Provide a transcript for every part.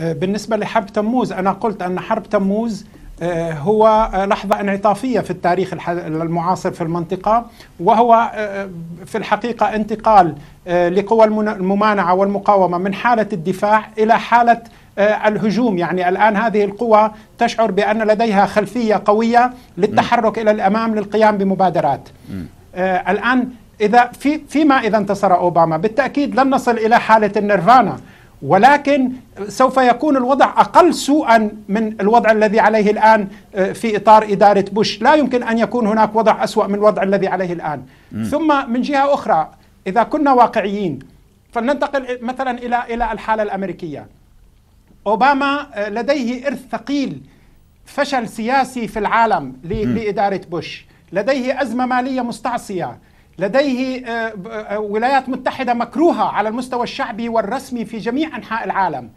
بالنسبة لحرب تموز أنا قلت أن حرب تموز هو لحظة انعطافية في التاريخ المعاصر في المنطقة وهو في الحقيقة انتقال لقوى الممانعة والمقاومة من حالة الدفاع إلى حالة الهجوم. يعني الآن هذه القوى تشعر بأن لديها خلفية قوية للتحرك إلى الأمام للقيام بمبادرات. الآن إذا في فيما إذا انتصر أوباما؟ بالتأكيد لن نصل إلى حالة النيرفانا. ولكن سوف يكون الوضع أقل سوءا من الوضع الذي عليه الآن آه، في إطار إدارة بوش، لا يمكن أن يكون هناك وضع أسوأ من الوضع الذي عليه الآن. م. ثم من جهة أخرى إذا كنا واقعيين فلننتقل مثلا إلى إلى الحالة الأمريكية. أوباما آه، لديه إرث ثقيل فشل سياسي في العالم لإدارة بوش، لديه أزمة مالية مستعصية، لديه آه، آه، ولايات متحدة مكروهة على المستوى الشعبي والرسمي في جميع أنحاء العالم.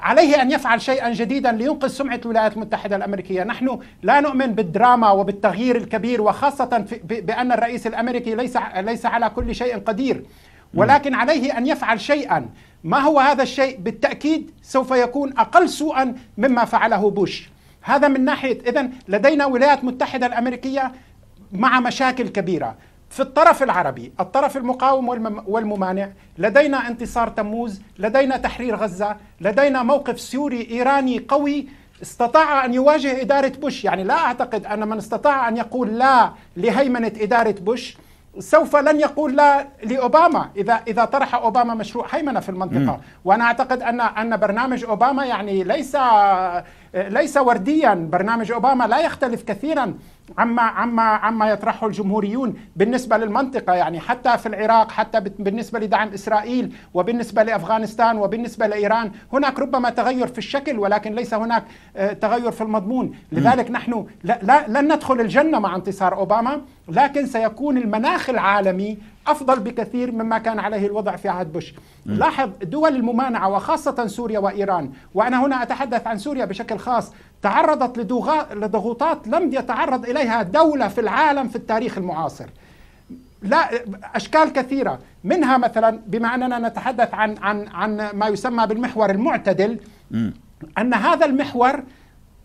عليه أن يفعل شيئا جديدا لينقذ سمعة الولايات المتحدة الأمريكية، نحن لا نؤمن بالدراما وبالتغيير الكبير وخاصة بأن الرئيس الأمريكي ليس ليس على كل شيء قدير، ولكن عليه أن يفعل شيئا، ما هو هذا الشيء؟ بالتأكيد سوف يكون أقل سوءا مما فعله بوش. هذا من ناحية اذا لدينا ولايات متحدة الأمريكية مع مشاكل كبيرة، في الطرف العربي الطرف المقاوم والممانع. لدينا انتصار تموز لدينا تحرير غزة لدينا موقف سوري إيراني قوي. استطاع أن يواجه إدارة بوش. يعني لا أعتقد أن من استطاع أن يقول لا لهيمنة إدارة بوش سوف لن يقول لا لأوباما. إذا إذا طرح أوباما مشروع هيمنة في المنطقة. م. وأنا أعتقد أن أن برنامج أوباما يعني ليس ليس ورديا. برنامج أوباما لا يختلف كثيرا عما عما عما يطرحه الجمهوريون بالنسبة للمنطقة. يعني حتى في العراق حتى بالنسبة لدعم إسرائيل وبالنسبة لأفغانستان وبالنسبة لإيران هناك ربما تغير في الشكل ولكن ليس هناك آه، تغير في المضمون. لذلك نحن لا, لا لن ندخل الجنة مع انتصار أوباما لكن سيكون المناخ العالمي أفضل بكثير مما كان عليه الوضع في عهد بوش. لاحظ دول الممانعة وخاصة سوريا وإيران. وأنا هنا أتحدث عن سوريا بشكل خاص. تعرضت لضغوطات لم يتعرض إليها دولة في العالم في التاريخ المعاصر. لا أشكال كثيرة. منها مثلا بما أننا نتحدث عن عن عن ما يسمى بالمحور المعتدل أن هذا المحور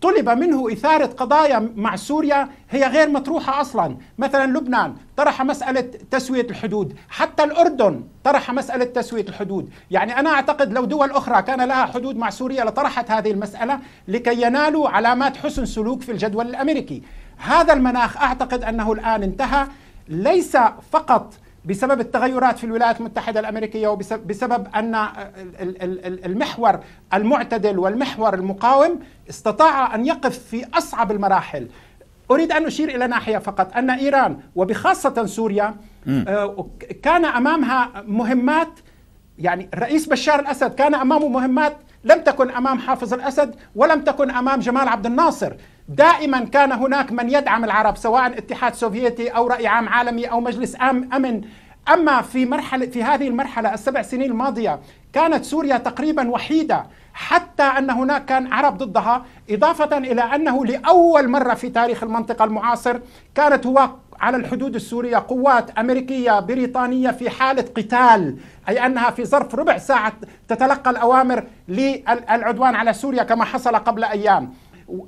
طلب منه إثارة قضايا مع سوريا هي غير مطروحة أصلا. مثلا لبنان طرح مسألة تسوية الحدود. حتى الأردن طرح مسألة تسوية الحدود. يعني أنا أعتقد لو دول أخرى كان لها حدود مع سوريا لطرحت هذه المسألة لكي ينالوا علامات حسن سلوك في الجدول الأمريكي. هذا المناخ أعتقد أنه الآن انتهى. ليس فقط بسبب التغيرات في الولايات المتحدة الأمريكية وبسبب أن المحور المعتدل والمحور المقاوم استطاع أن يقف في أصعب المراحل. أريد أن أشير إلى ناحية فقط أن إيران وبخاصة سوريا آه، كان أمامها مهمات يعني الرئيس بشار الأسد كان أمامه مهمات لم تكن أمام حافظ الأسد ولم تكن أمام جمال عبد الناصر. دائما كان هناك من يدعم العرب سواء اتحاد سوفيتي أو رأي عام عالمي أو مجلس أمن. أما في مرحله في هذه المرحلة السبع سنين الماضية كانت سوريا تقريبا وحيدة حتى أن هناك كان عرب ضدها إضافة إلى أنه لأول مرة في تاريخ المنطقة المعاصر كانت هو على الحدود السورية قوات أمريكية بريطانية في حالة قتال أي أنها في ظرف ربع ساعة تتلقى الأوامر للعدوان على سوريا كما حصل قبل أيام.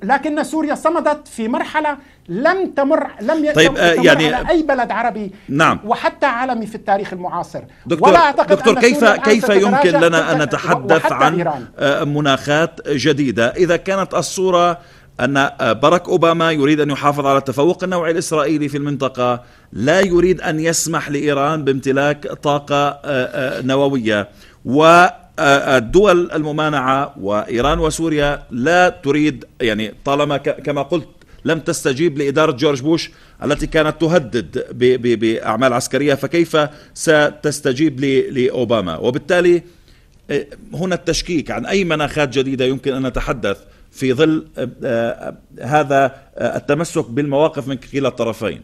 لكن سوريا صمدت في مرحلة لم تمر لم طيب تمر آه يعني على أي بلد عربي نعم. وحتى عالمي في التاريخ المعاصر. دكتور ولا أعتقد دكتور كيف كيف يمكن لنا أن نتحدث عن إيران. آه، مناخات جديدة؟ إذا كانت الصورة أن آه، باراك أوباما يريد أن يحافظ على التفوق النوعي الإسرائيلي في المنطقة لا يريد أن يسمح لإيران بامتلاك طاقة آه، نووية. و الدول الممانعة وإيران وسوريا لا تريد يعني طالما كما قلت لم تستجيب لإدارة جورج بوش التي كانت تهدد بأعمال عسكرية فكيف ستستجيب لأوباما؟ وبالتالي آه، هنا التشكيك عن أي مناخات جديدة يمكن أن نتحدث في ظل آه، آه، هذا التمسك بالمواقف من كلا الطرفين.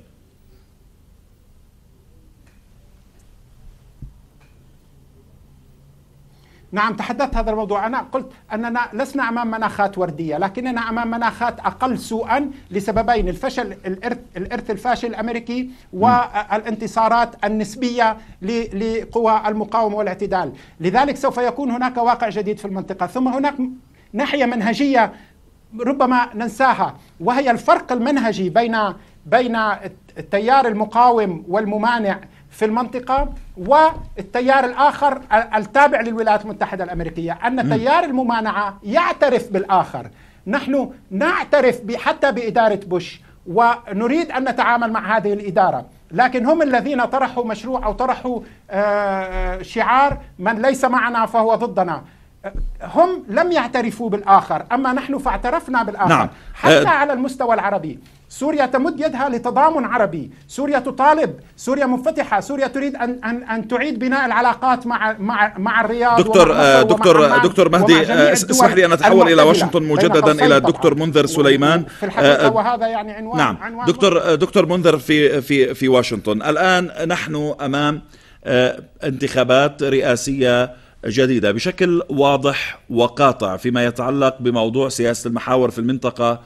نعم تحدثت هذا الموضوع. أنا قلت أننا لسنا أمام مناخات وردية لكننا أمام مناخات أقل سوءا لسببين الفشل الإرث, الإرث الفاشل الأمريكي والانتصارات النسبية لقوى المقاومة والاعتدال. لذلك سوف يكون هناك واقع جديد في المنطقة. ثم هناك ناحية منهجية ربما ننساها وهي الفرق المنهجي بين بين التيار المقاوم والممانع. في المنطقة والتيار الآخر التابع للولايات المتحدة الأمريكية. أن تيار الممانعة يعترف بالآخر. نحن نعترف حتى بإدارة بوش ونريد أن نتعامل مع هذه الإدارة. لكن هم الذين طرحوا مشروع أو طرحوا آه، شعار من ليس معنا فهو ضدنا. هم لم يعترفوا بالآخر أما نحن فاعترفنا بالآخر. نعم. حتى أه. على المستوى العربي. سوريا تمد يدها لتضامن عربي. سوريا تطالب. سوريا منفتحة. سوريا تريد أن, أن, أن تعيد بناء العلاقات مع, مع, مع الرياض دكتور آه دكتور دكتور مهدي آه، اسمح لي أن أتحول إلى واشنطن مجددا إلى الدكتور منذر سليمان. في الحقيقة آه وهذا يعني عنوان نعم. عنوان دكتور آه دكتور منذر في في في واشنطن. الآن نحن أمام آه انتخابات رئاسية جديدة. بشكل واضح وقاطع فيما يتعلق بموضوع سياسة المحاور في المنطقة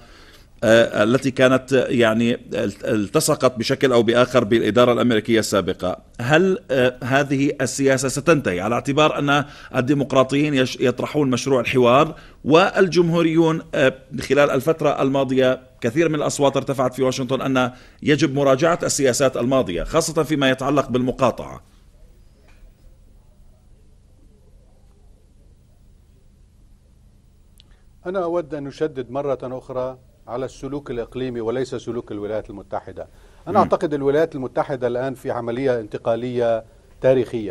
آه، التي كانت يعني التصقت بشكل أو بآخر بالإدارة الأمريكية السابقة، هل آه، هذه السياسة ستنتهي؟ على اعتبار أن الديمقراطيين يطرحون مشروع الحوار والجمهوريون آه، خلال الفترة الماضية كثير من الأصوات ارتفعت في واشنطن أن يجب مراجعة السياسات الماضية خاصة فيما يتعلق بالمقاطعة. أنا أود أن أشدد مرة أخرى على السلوك الإقليمي وليس سلوك الولايات المتحدة أنا م. أعتقد الولايات المتحدة الآن في عملية انتقالية تاريخية